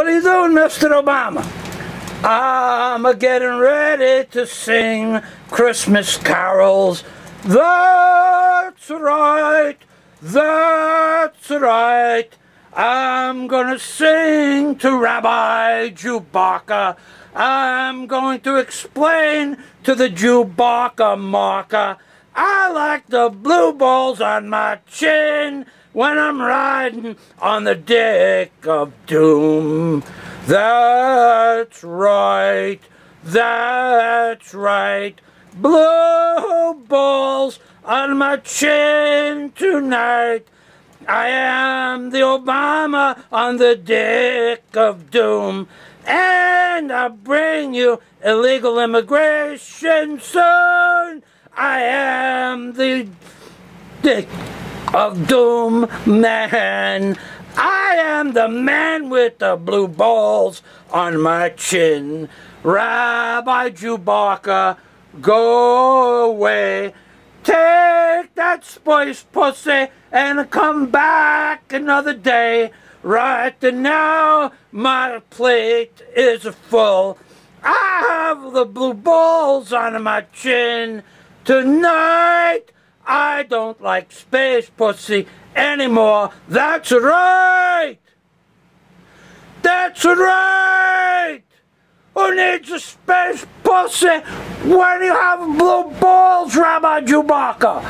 What are you doing, Mr. Obama? I'm a getting ready to sing Christmas carols. That's right, that's right. I'm gonna sing to Rabbi Chewbacca. I'm going to explain to the Chewbacca marker. I like the blue balls on my chin when I'm riding on the dick of doom. That's right, that's right. Blue balls on my chin tonight. I am the Obama on the dick of doom. And I'll bring you illegal immigration soon. I am the dick of doom man. I am the man with the blue balls on my chin. Rabbi Chewbacca, go away. Take that spice pussy and come back another day. Right now, my plate is full. I have the blue balls on my chin. Tonight, I don't like space pussy anymore. That's right! That's right! Who needs a space pussy when you have blue balls, Rabbi Chewbacca?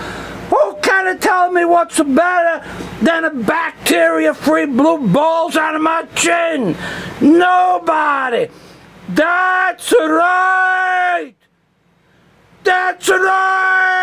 Who can tell me what's better than a bacteria-free blue balls out of my chin? Nobody! That's right! That's right!